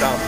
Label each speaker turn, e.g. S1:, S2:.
S1: down.